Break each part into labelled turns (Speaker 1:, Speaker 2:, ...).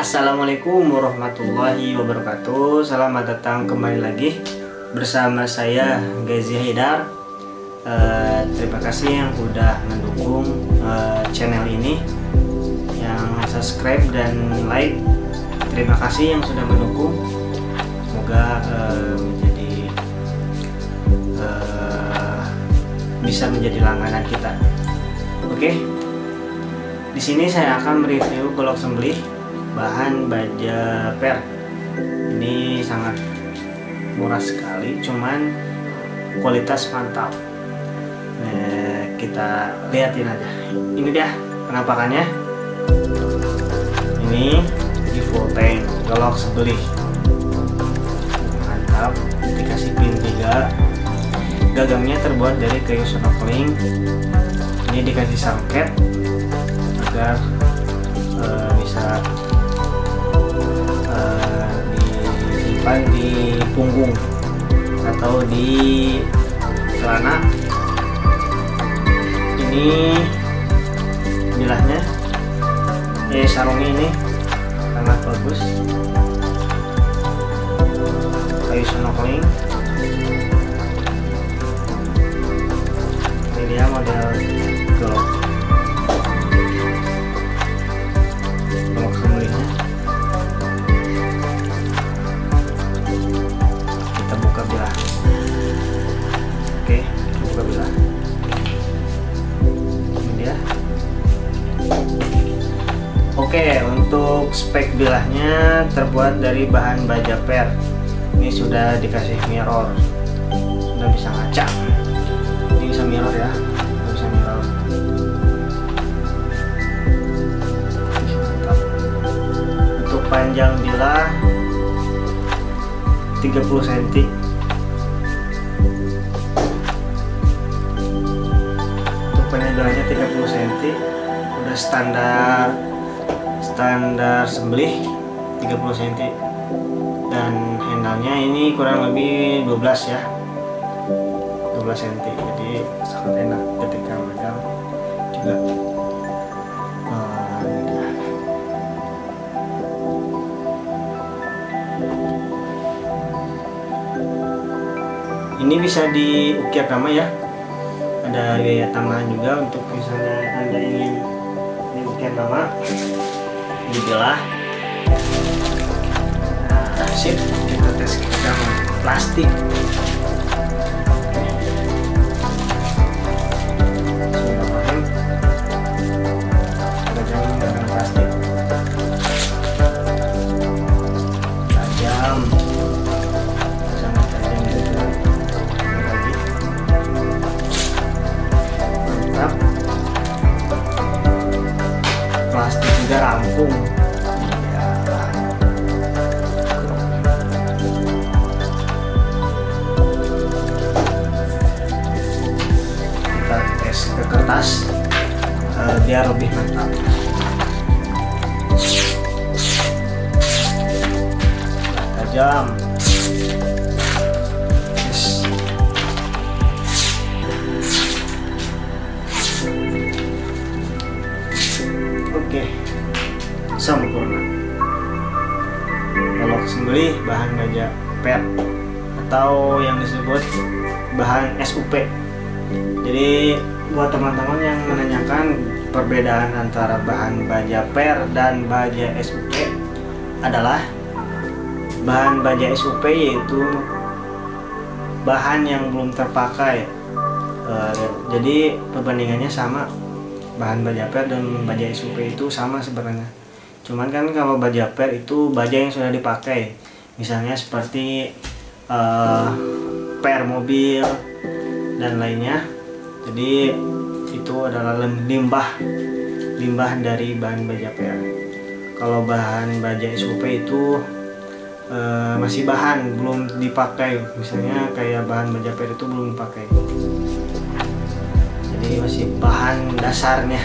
Speaker 1: Assalamualaikum warahmatullahi wabarakatuh. Selamat datang kembali lagi Bersama saya Gazi Haidar. Uh, Terima kasih yang sudah mendukung uh, channel ini Yang subscribe dan like. Terima kasih yang sudah mendukung. Semoga uh, menjadi Bisa menjadi langganan kita. Oke? Okay? Di sini saya akan mereview golok sembelih bahan baja per. Ini sangat murah sekali cuman kualitas mantap. Nah, kita lihatin aja. Ini dia penampakannya. Ini di full tank golok sebelih mantap dikasih pin 3 gagangnya terbuat dari kayu snorkeling. Ini dikasih sangket agar di celana. Ini bilahnya eh sarungnya ini. Sangat bagus. Kayu snorkeling. Ini dia model glock Oke, untuk spek bilahnya terbuat dari bahan baja per. Ini sudah dikasih mirror, sudah bisa ngaca. Ini bisa mirror ya, bisa mirror. Untuk panjang bilah 30 cm. Untuk panjang bilahnya 30 cm, udah standar standar sembelih 30 cm. Dan handle-nya ini kurang lebih 12 ya. 12 cm. Jadi sangat enak ketika megang juga. Uh, ini bisa diukir nama ya. Ada gaya tambahan juga untuk misalnya anda ingin diukir nama dibelah nah sip. Kita tes kita plastik biar lebih mantap. Tajam. Oke. Sempurna kalau sembelih bahan baja PET atau yang disebut bahan SUP jadi buat teman-teman yang menanyakan perbedaan antara bahan baja per dan baja SUP adalah bahan baja SUP yaitu bahan yang belum terpakai. E, jadi perbandingannya sama. Bahan baja per dan baja SUP itu sama sebenarnya. Cuman kan kalau baja per itu baja yang sudah dipakai. Misalnya seperti uh, per mobil dan lainnya. Jadi itu adalah limbah limbah dari bahan baja per kalau bahan baja SUP itu uh, masih bahan belum dipakai. Misalnya kayak bahan baja per itu belum dipakai. Jadi masih bahan dasarnya.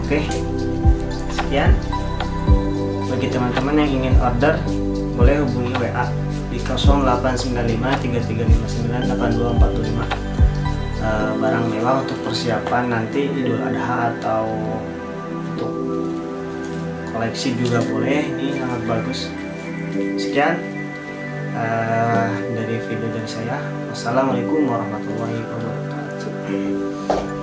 Speaker 1: Oke sekian. Bagi teman-teman yang ingin order boleh hubungi WA di 089533598245 e, barang mewah untuk persiapan nanti Idul Adha atau untuk koleksi juga boleh. Ini sangat bagus. Sekian uh, dari video dari saya. Wassalamualaikum warahmatullahi wabarakatuh